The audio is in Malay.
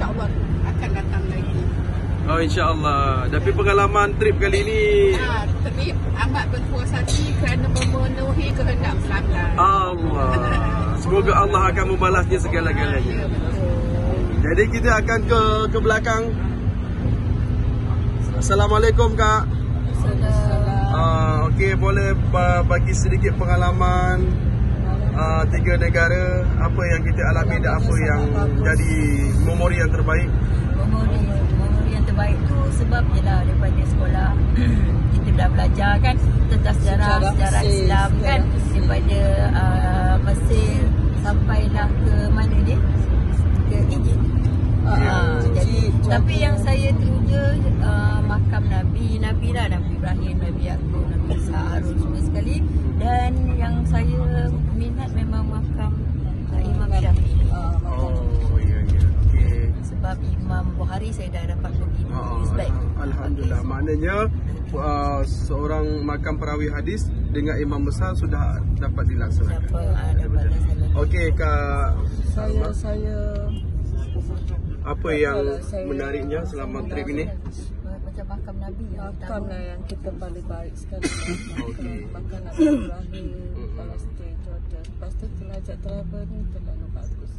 insya-Allah akan datang lagi. Oh insya-Allah. Tapi pengalaman trip kali ini Ah, trip amat berpuas hati kerana memenuhi kehendak pelanggan. Allah. Semoga Allah akan membalasnya segala-galanya. Ya. Jadi kita akan ke ke belakang. Assalamualaikum Kak. Uh, Okey, boleh ba- bagi sedikit pengalaman uh, tiga negara apa yang kita alami dan apa yang jadi memori yang terbaik. memori memori yang terbaik tu sebab jelah daripada sekolah. Kita dah belajar kan tentang sejarah Sejarah sejarah Islam kan. daripada uh, Mesir sampailah ke mana dia tapi yang saya teruja uh, makam Nabi Nabi lah Nabi Ibrahim Nabi Yaakob Nabi Isa Harun semua sekali dan yang saya minat memang makam uh, Imam Syafi'i Ah, Oh, ya ya. Okey. sebab Imam Bukhari saya dah dapat pergi Ah, years back. Alhamdulillah. Maknanya uh, seorang makam perawi hadis dengan imam besar sudah dapat dilaksanakan. Dapat ah, dapat laksanakan. Okey Kak Saya Salma, saya apa yang saya- menariknya selama trip ini? Macam makam Nabi yang pertama. lah yang kita paling baik sekali. Okey. Makan Nabi Ibrahim, Palestin, Jordan. Lepas tu terlajak travel ni terlalu bagus.